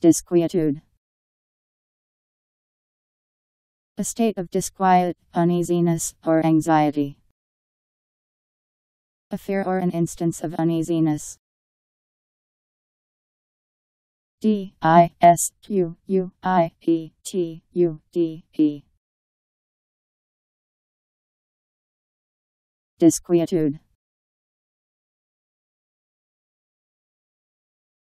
Disquietude. A state of disquiet, uneasiness, or anxiety. A fear or an instance of uneasiness. D I S Q U I E T U D E. Disquietude.